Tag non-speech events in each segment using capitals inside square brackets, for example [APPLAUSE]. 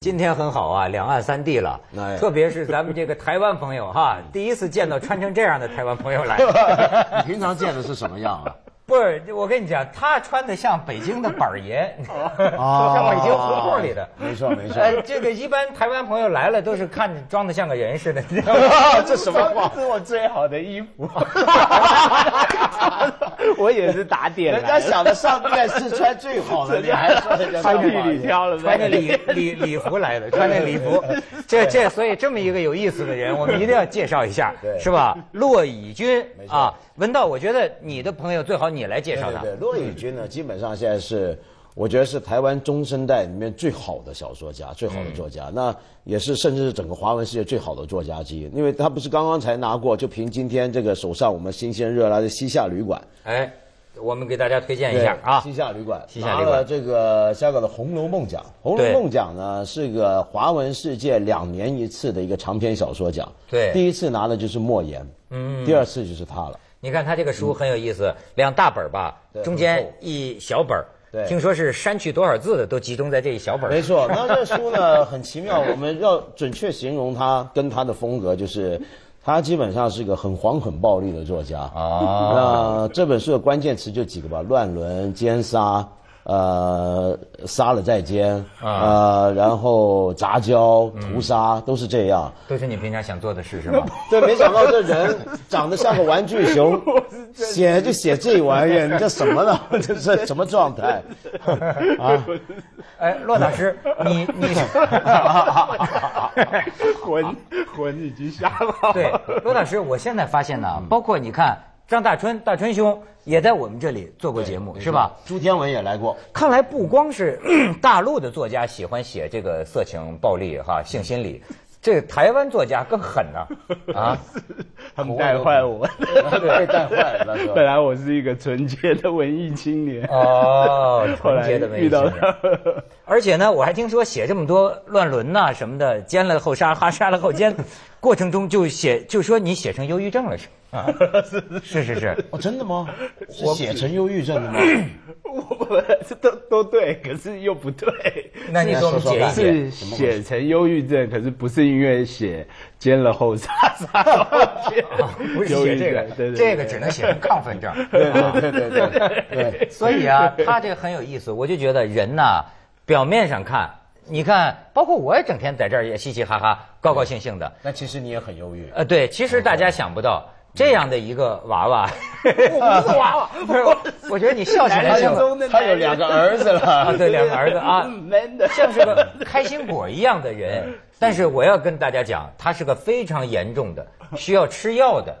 今天很好啊，两岸三地了，特别是咱们这个台湾朋友哈，第一次见到穿成这样的台湾朋友来。[LAUGHS] 你平常见的是什么样啊？不是，我跟你讲，他穿的像北京的板爷，[LAUGHS] 像北京胡同里的。没错没错。哎，这个一般台湾朋友来了都是看着装的像个人似的。[LAUGHS] 这什么话？是我最好的衣服。[LAUGHS] 我也是打点。人家想着上电视穿最好的，[LAUGHS] 你还穿地里挑了，穿着礼礼礼服来的，穿着礼服。[LAUGHS] 这这，所以这么一个有意思的人，我们一定要介绍一下，是吧？骆以军啊。文道，我觉得你的朋友最好你来介绍他。对，骆以军呢，基本上现在是，我觉得是台湾中生代里面最好的小说家，最好的作家。那也是，甚至是整个华文世界最好的作家之一。因为他不是刚刚才拿过，就凭今天这个手上我们新鲜热辣的《西夏旅馆》。哎。我们给大家推荐一下啊，西夏旅馆拿了这个香港的《红楼梦奖》。《红楼梦奖》呢是个华文世界两年一次的一个长篇小说奖。对，第一次拿的就是莫言，嗯，第二次就是他了。你看他这个书很有意思，两大本吧，中间一小本对，听说是删去多少字的都集中在这一小本没错，那这书呢很奇妙，我们要准确形容它跟它的风格就是。他基本上是一个很黄很暴力的作家啊。那这本书的关键词就几个吧：乱伦、奸杀。呃，杀了再奸，呃，然后杂交、屠杀，都是这样。都是你平常想做的事，是吗？[LAUGHS] 对，没想到这人长得像个玩具熊，[LAUGHS] 写就写这玩意儿，你这什么呢？[LAUGHS] 这是什么状态？啊？哎，骆老师，你你，魂魂已经瞎了。对，骆老师，我现在发现呢，包括你看。张大春，大春兄也在我们这里做过节目，是吧？朱天文也来过。看来不光是 [CLEARS THROAT] 大陆的作家喜欢写这个色情、暴力、哈性心理，[LAUGHS] 这个台湾作家更狠呢。[LAUGHS] 啊，[LAUGHS] 他们带坏我，被带坏了。本来我是一个纯洁的文艺青年。哦，纯洁的文艺青年。而且呢，我还听说写这么多乱伦呐什么的，奸了后杀，哈杀了后奸，过程中就写，就说你写成忧郁症了是。啊，[LAUGHS] 是是是，哦，真的吗？我写成忧郁症了吗？我这都都对，可是又不对。那你说写是写成忧郁症，可是不是因为写奸了后杀杀了后奸，不是写这个，这个只能写成亢奋症。对对对对对。所以啊，他这个很有意思，我就觉得人呐，表面上看，你看，包括我也整天在这儿也嘻嘻哈哈、高高兴兴的。那其实你也很忧郁。呃，对，其实大家想不到。这样的一个娃娃，我不是娃娃，不是，我觉得你笑起来像他有两个儿子了，[LAUGHS] 对，两个儿子啊，[LAUGHS] 像是个开心果一样的人。[LAUGHS] 但是我要跟大家讲，他是个非常严重的需要吃药的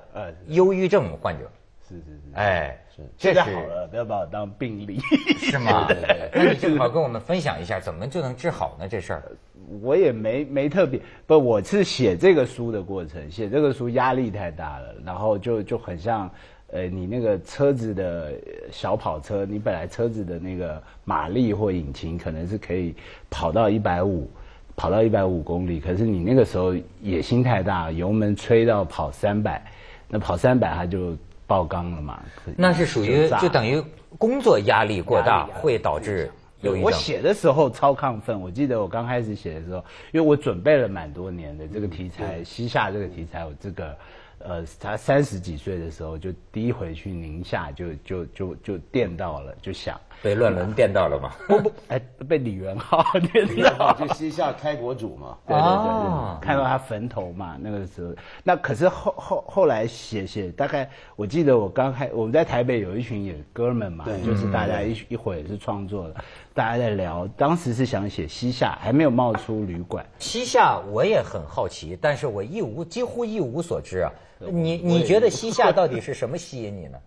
忧郁症患者。是是是，哎，是，现在好了，不要把我当病例，是吗？对对。那你正好跟我们分享一下，怎么就能治好呢？这事儿。我也没没特别不，我是写这个书的过程，写这个书压力太大了，然后就就很像，呃，你那个车子的小跑车，你本来车子的那个马力或引擎可能是可以跑到一百五，跑到一百五公里，可是你那个时候野心太大，油门吹到跑三百，那跑三百它就爆缸了嘛？那是属于就等于工作压力过大会导致。我写的时候超亢奋，我记得我刚开始写的时候，因为我准备了蛮多年的这个题材，西夏这个题材，我这个。呃，他三十几岁的时候就第一回去宁夏，就就就就电到了，就想。被乱伦电到了吗？不不，哎，被李元昊电到，就西夏开国主嘛，[LAUGHS] 对对对，看到他坟头嘛，那个时候，那可是后后后来写写，大概我记得我刚开，我们在台北有一群也哥们嘛，就是大家一一会也是创作的，大家在聊，当时是想写西夏，还没有冒出旅馆。西夏我也很好奇，但是我一无几乎一无所知啊。你你觉得西夏到底是什么吸引你呢？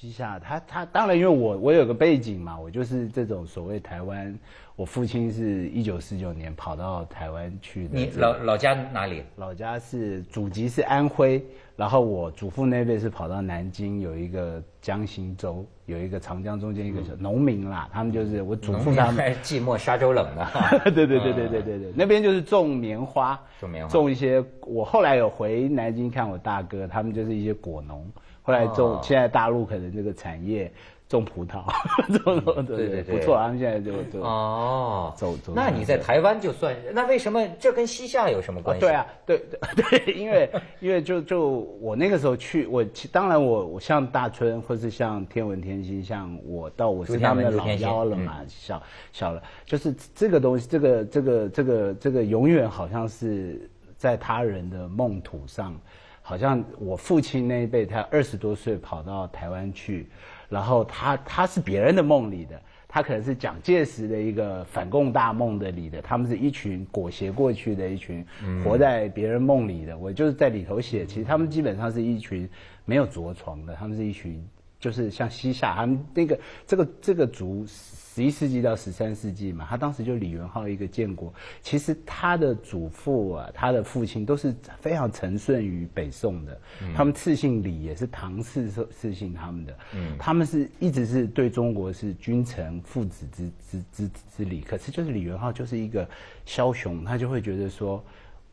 西夏，他他当然，因为我我有个背景嘛，我就是这种所谓台湾，我父亲是一九四九年跑到台湾去的。你老老家哪里？老家是祖籍是安徽。然后我祖父那辈是跑到南京，有一个江心洲，有一个长江中间一个小农民啦，他们就是我祖父他们寂寞沙洲冷的，[LAUGHS] 对对对对对对对，那边就是种棉花，种棉花，种一些。我后来有回南京看我大哥，他们就是一些果农，后来种。现在大陆可能这个产业种葡萄，[LAUGHS] 种种对对对，不错，他们现在就就哦，走走。那你在台湾就算，那为什么这跟西夏有什么关系？对啊，对对 [LAUGHS] 对，因为因为就就我那个时候去，我当然我我像大春或是像天文天心，像我到我是他们的老幺了嘛，小小了，就是这个东西，这个这个这个这个永远好像是在他人的梦土上，好像我父亲那一辈，他二十多岁跑到台湾去。然后他他是别人的梦里的，他可能是蒋介石的一个反共大梦的里的，他们是一群裹挟过去的一群，活在别人梦里的。我就是在里头写，其实他们基本上是一群没有着床的，他们是一群就是像西夏，他们那个这个这个族。十一世纪到十三世纪嘛，他当时就李元昊一个建国。其实他的祖父啊，他的父亲都是非常承顺于北宋的。他们赐姓李，也是唐氏赐姓他们的。他们是一直是对中国是君臣父子之之之之礼。可是就是李元昊就是一个枭雄，他就会觉得说。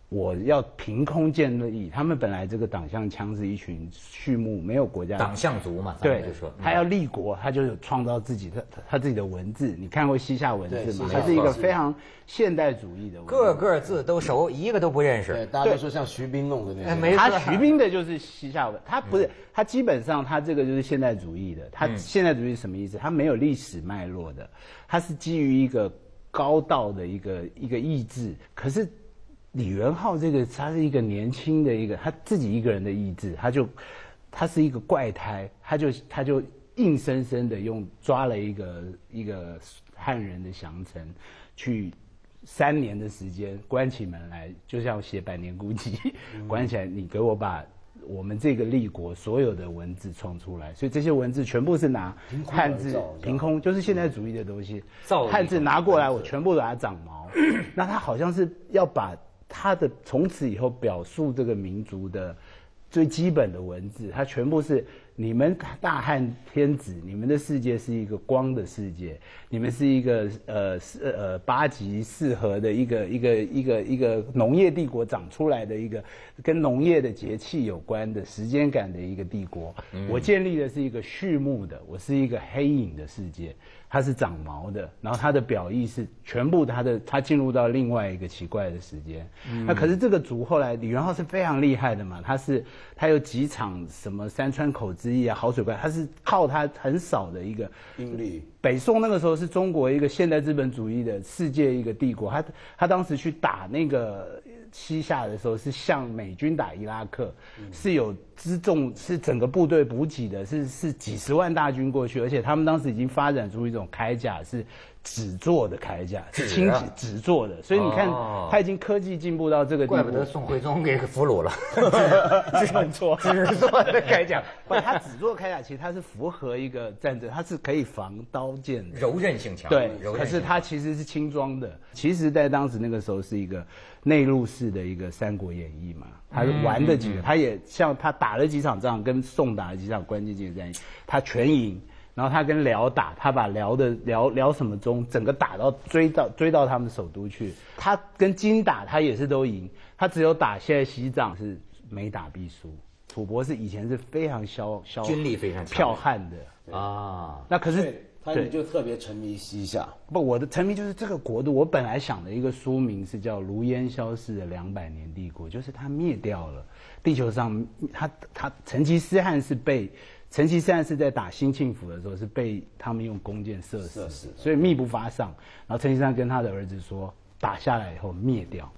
我要凭空建立，他们本来这个党项腔是一群畜牧，没有国家。党项族嘛，对，就说他要立国，他就有创造自己的他自己的文字。你看过西夏文字吗？他是一个非常现代主义的，个个字都熟，一个都不认识。对，大家都说像徐冰弄的那些。他徐冰的就是西夏文，他不是他基本上他这个就是现代主义的。他现代主义什么意思？他没有历史脉络的，他是基于一个高道的一个一个意志，可是。李元昊这个，他是一个年轻的一个，他自己一个人的意志，他就，他是一个怪胎，他就他就硬生生的用抓了一个一个汉人的降臣，去三年的时间关起门来，就像写百年孤寂，[LAUGHS] 关起来，你给我把我们这个立国所有的文字创出来，所以这些文字全部是拿汉字凭空，就是现代主义的东西，汉字拿过来，我全部把它长毛，[COUGHS] 那他好像是要把。他的从此以后表述这个民族的最基本的文字，他全部是你们大汉天子，你们的世界是一个光的世界，你们是一个呃四呃八极四合的一个一个一个一个农业帝国长出来的一个跟农业的节气有关的时间感的一个帝国。我建立的是一个畜牧的，我是一个黑影的世界。它是长毛的，然后它的表意是全部它的，它进入到另外一个奇怪的时间。那可是这个族后来李元昊是非常厉害的嘛，他是他有几场什么山川口之役啊，好水怪，他是靠他很少的一个兵力。北宋那个时候是中国一个现代资本主义的世界一个帝国，他他当时去打那个。西夏的时候是向美军打伊拉克，是有辎重，是整个部队补给的，是是几十万大军过去，而且他们当时已经发展出一种铠甲是。纸做的铠甲，是轻纸纸做的，所以你看，他已经科技进步到这个地步。怪不得宋徽宗给俘虏了，[LAUGHS] 是很错，纸做的铠甲。不，他纸做铠甲其实它是符合一个战争，它是可以防刀剑的，柔韧性强。对，可是它其实是轻装的。其实，在当时那个时候是一个内陆式的一个《三国演义》嘛，他玩的几个，他也像他打了几场仗，跟宋打了几场关键性的战役，他全赢。然后他跟辽打，他把辽的辽辽什么中整个打到追到追到他们首都去。他跟金打，他也是都赢。他只有打现在西藏是没打必输。吐蕃是以前是非常骁骁，军力非常剽悍的啊。那可是他你就特别沉迷西夏。不，我的沉迷就是这个国度。我本来想的一个书名是叫《如烟消逝的两百年帝国》，就是它灭掉了。地球上，他他成吉思汗是被。成吉思汗是在打兴庆府的时候，是被他们用弓箭射死，所以密不发丧。然后成吉思汗跟他的儿子说，打下来以后灭掉，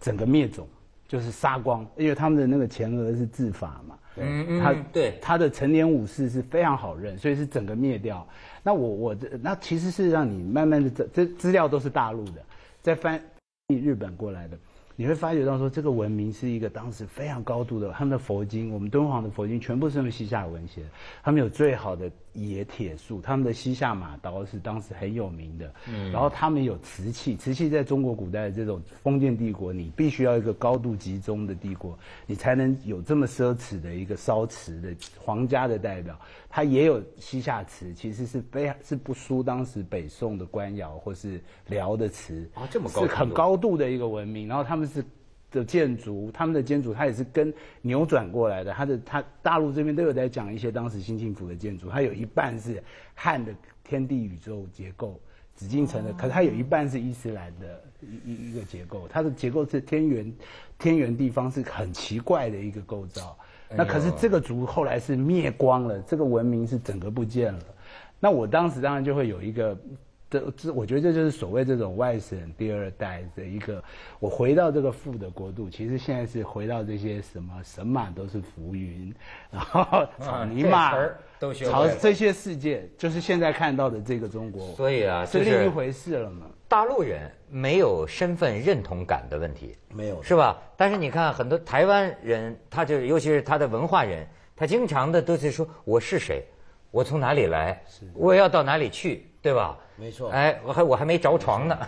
整个灭种，就是杀光，因为他们的那个前额是自法嘛。嗯嗯。他对他的成年武士是非常好认，所以是整个灭掉。那我我这那其实是让你慢慢的这这资料都是大陆的，在翻译日本过来的。你会发觉到说，这个文明是一个当时非常高度的，他们的佛经，我们敦煌的佛经全部是用西夏文写的，他们有最好的。冶铁术，他们的西夏马刀是当时很有名的。嗯，然后他们有瓷器，瓷器在中国古代的这种封建帝国，你必须要一个高度集中的帝国，你才能有这么奢侈的一个烧瓷的皇家的代表。他也有西夏瓷，其实是非常是不输当时北宋的官窑或是辽的瓷啊，这么高是很高度的一个文明。然后他们是的建筑，他们的建筑它也是跟扭转过来的。它的它大陆这边都有在讲一些当时新幸福的建筑，它有一半是汉的天地宇宙结构，紫禁城的，可是它有一半是伊斯兰的一一一个结构，它的结构是天圆天圆地方是很奇怪的一个构造。那可是这个族后来是灭光了，这个文明是整个不见了。那我当时当然就会有一个。这这，我觉得这就是所谓这种外省第二代的一个，我回到这个富的国度，其实现在是回到这些什么神马都是浮云，然后草泥马都朝这些世界，就是现在看到的这个中国。所以啊，是另一回事了嘛。大陆人没有身份认同感的问题，没有是吧？但是你看很多台湾人，他就尤其是他的文化人，他经常的都是说我是谁，我从哪里来，我要到哪里去。对吧？没错。哎，我还我还没着床呢。